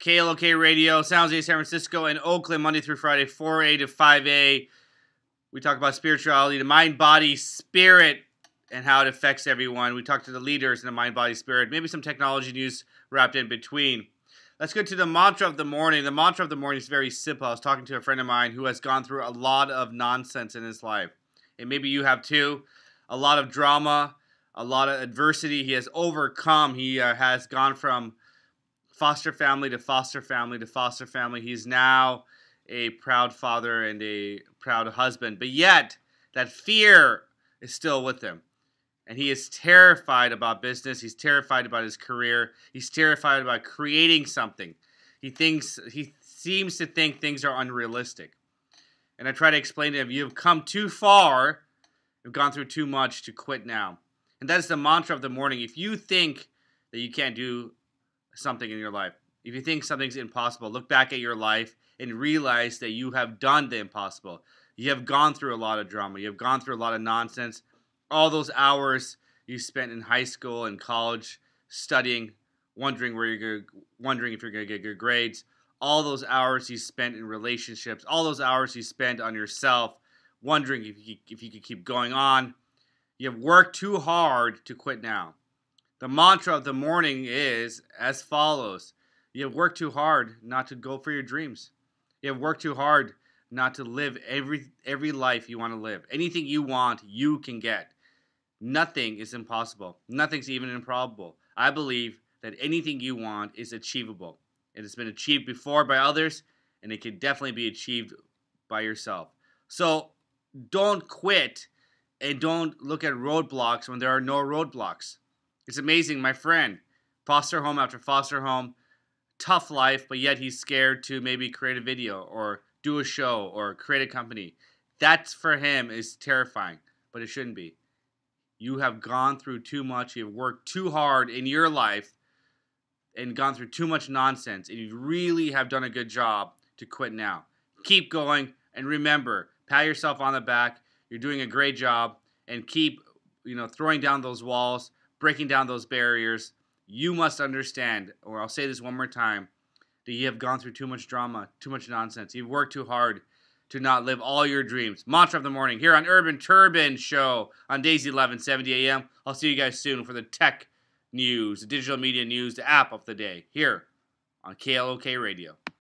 KLOK Radio, Sounds Day San Francisco and Oakland, Monday through Friday, 4A to 5A. We talk about spirituality, the mind, body, spirit, and how it affects everyone. We talk to the leaders in the mind, body, spirit, maybe some technology news wrapped in between. Let's go to the mantra of the morning. The mantra of the morning is very simple. I was talking to a friend of mine who has gone through a lot of nonsense in his life. And maybe you have too. A lot of drama, a lot of adversity he has overcome. He uh, has gone from foster family to foster family to foster family. He's now a proud father and a proud husband. But yet, that fear is still with him. And he is terrified about business. He's terrified about his career. He's terrified about creating something. He thinks he seems to think things are unrealistic. And I try to explain to him, you've come too far, you've gone through too much to quit now. And that is the mantra of the morning. If you think that you can't do something in your life, if you think something's impossible, look back at your life and realize that you have done the impossible. You have gone through a lot of drama. You have gone through a lot of nonsense. All those hours you spent in high school and college studying, wondering where you're wondering if you're going to get good grades. All those hours you spent in relationships. All those hours you spent on yourself, wondering if you, if you could keep going on. You have worked too hard to quit now. The mantra of the morning is as follows You have worked too hard not to go for your dreams. You have worked too hard not to live every every life you want to live. Anything you want, you can get. Nothing is impossible. Nothing's even improbable. I believe that anything you want is achievable. It has been achieved before by others, and it can definitely be achieved by yourself. So don't quit and don't look at roadblocks when there are no roadblocks. It's amazing, my friend, foster home after foster home, tough life, but yet he's scared to maybe create a video or do a show or create a company. That's for him is terrifying, but it shouldn't be. You have gone through too much, you've worked too hard in your life and gone through too much nonsense, and you really have done a good job to quit now. Keep going, and remember, pat yourself on the back. You're doing a great job, and keep, you know, throwing down those walls, breaking down those barriers. You must understand, or I'll say this one more time, that you have gone through too much drama, too much nonsense. You've worked too hard to not live all your dreams. Mantra of the morning here on Urban Turban Show on Desi 1170 a.m. I'll see you guys soon for the tech news, the digital media news, the app of the day here on KLOK Radio.